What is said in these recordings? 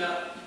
ya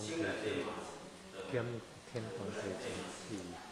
就是这个天天天天天天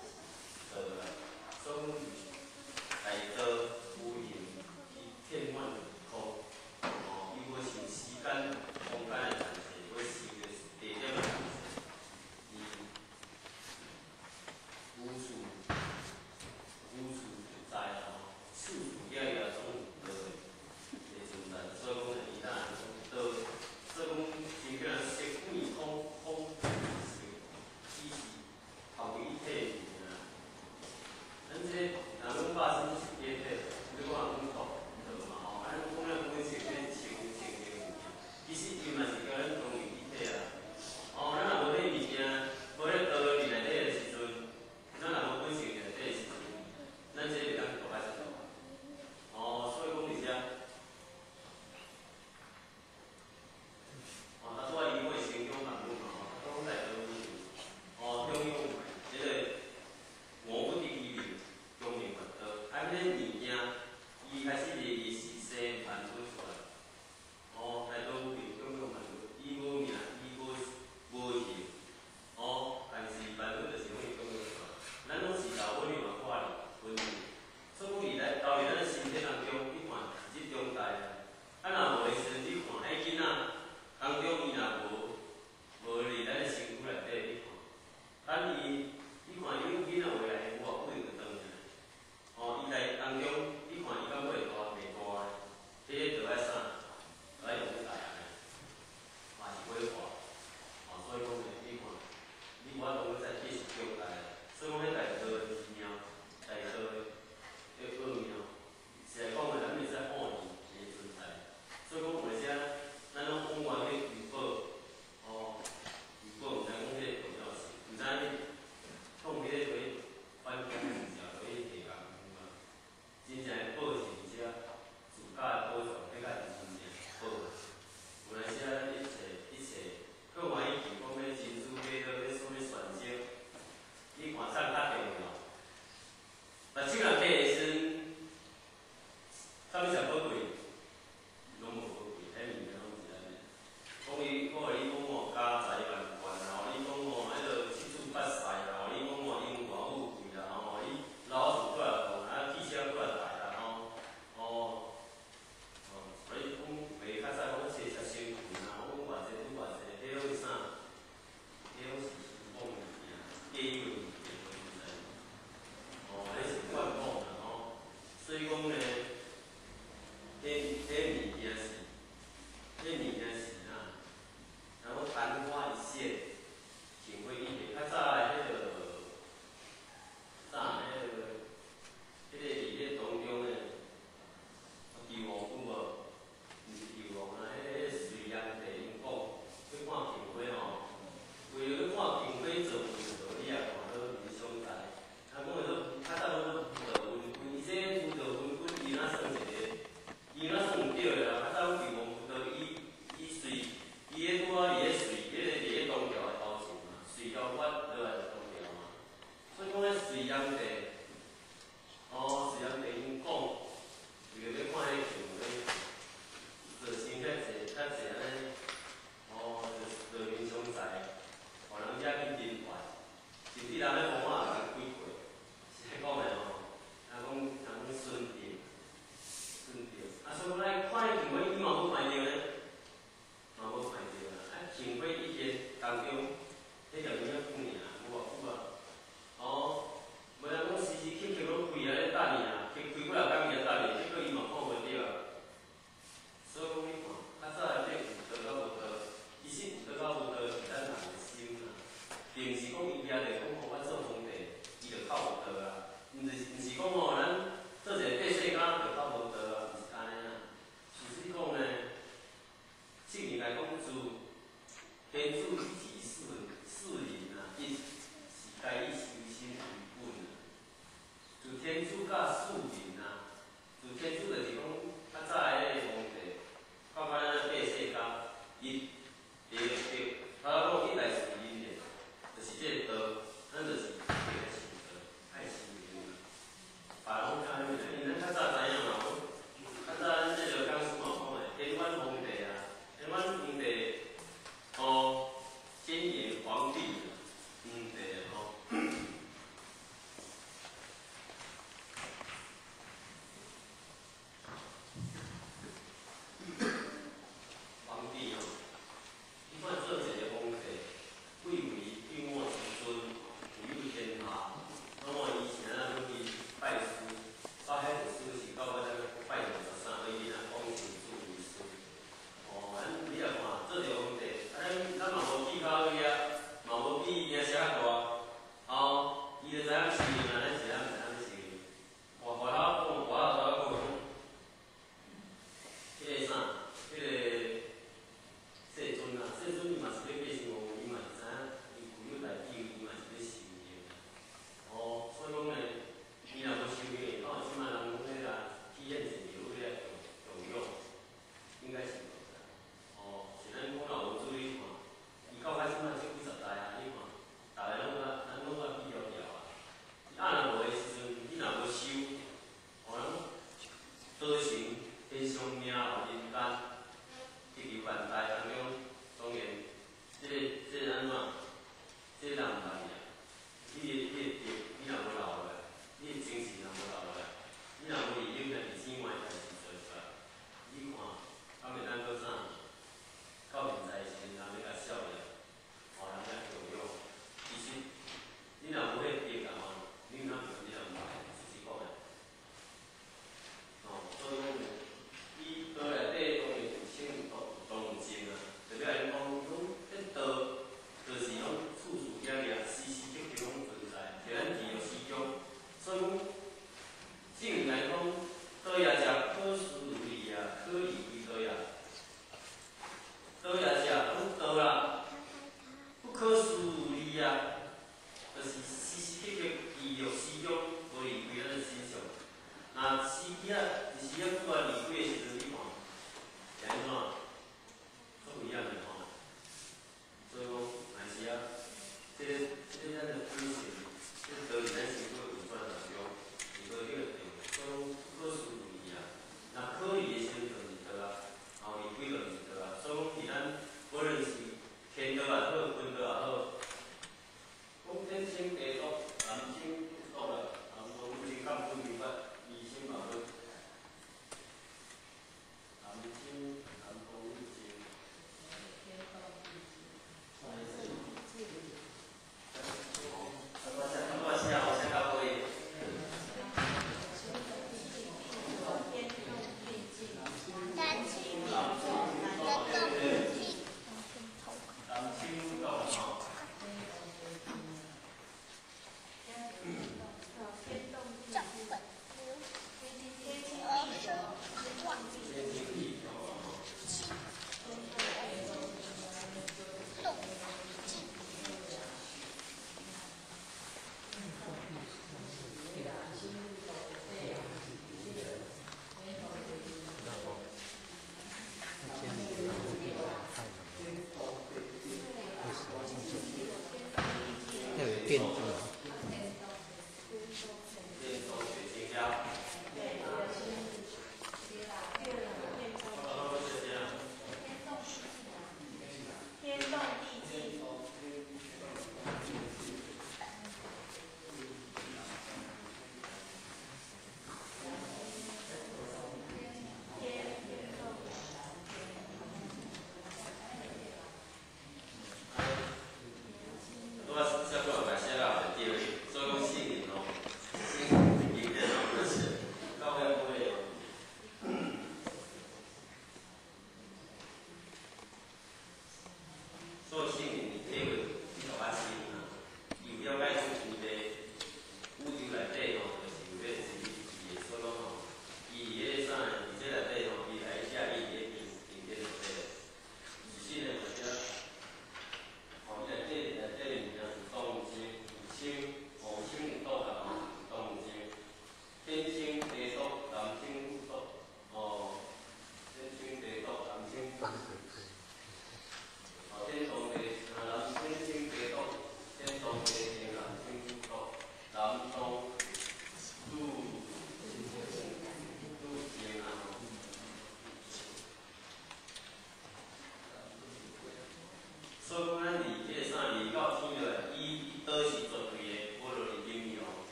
It, it